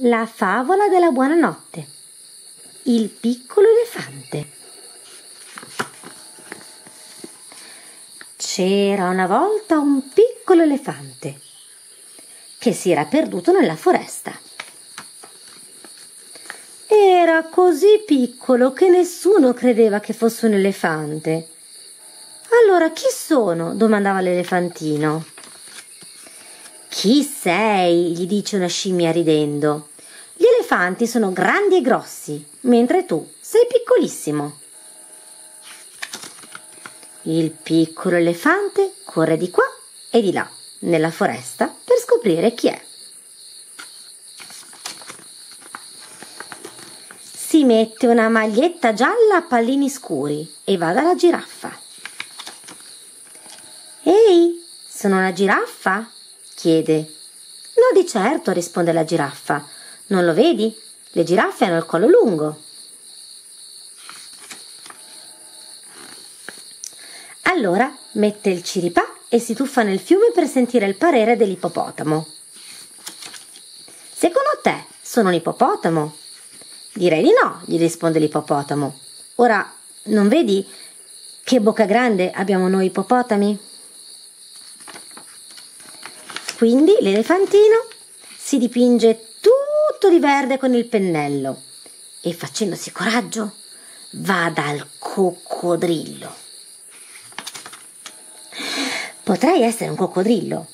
La favola della buonanotte. Il piccolo elefante. C'era una volta un piccolo elefante che si era perduto nella foresta. Era così piccolo che nessuno credeva che fosse un elefante. Allora chi sono? domandava l'elefantino. Chi sei? gli dice una scimmia ridendo. Gli elefanti sono grandi e grossi, mentre tu sei piccolissimo. Il piccolo elefante corre di qua e di là nella foresta per scoprire chi è. Si mette una maglietta gialla a pallini scuri e va dalla giraffa. Ehi, sono una giraffa? Chiede. No, di certo, risponde la giraffa. Non lo vedi? Le giraffe hanno il collo lungo. Allora mette il ciripà e si tuffa nel fiume per sentire il parere dell'ippopotamo. Secondo te sono un ippopotamo? Direi di no, gli risponde l'ippopotamo. Ora, non vedi che bocca grande abbiamo noi ippopotami? Quindi l'elefantino si dipinge tutto di verde con il pennello e facendosi coraggio va dal coccodrillo. Potrei essere un coccodrillo.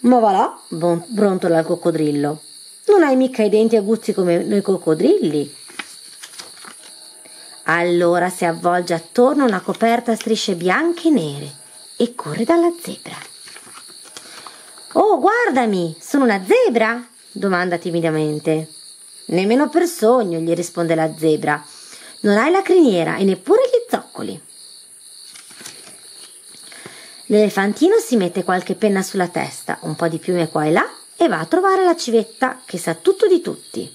Ma va là, brontola il coccodrillo. Non hai mica i denti aguzzi come noi coccodrilli. Allora si avvolge attorno una coperta a strisce bianche e nere e corre dalla zebra. Oh, guardami, sono una zebra? domanda timidamente. Nemmeno per sogno, gli risponde la zebra. Non hai la criniera e neppure gli zoccoli. L'elefantino si mette qualche penna sulla testa, un po' di piume qua e là e va a trovare la civetta che sa tutto di tutti.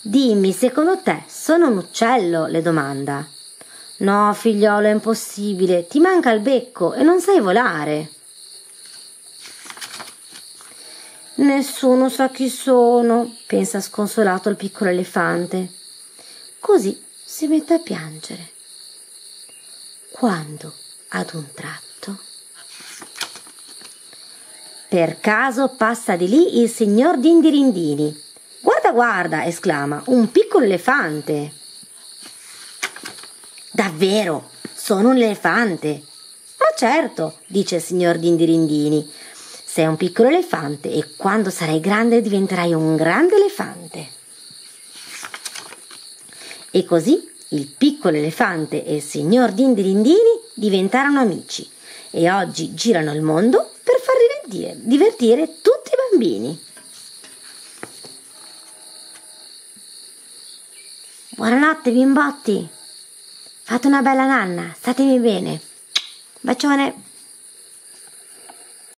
Dimmi, secondo te sono un uccello? le domanda. No, figliolo, è impossibile, ti manca il becco e non sai volare. Nessuno sa chi sono, pensa sconsolato il piccolo elefante. Così si mette a piangere. Quando, ad un tratto, per caso passa di lì il signor Dindirindini. Guarda, guarda, esclama, un piccolo elefante. Davvero, sono un elefante. Ma certo, dice il signor Dindirindini, sei un piccolo elefante e quando sarai grande diventerai un grande elefante. E così il piccolo elefante e il signor Dindirindini diventarono amici e oggi girano il mondo per far divertire, divertire tutti i bambini. Buonanotte bimbotti! Fate una bella nanna, statemi bene. Bacione!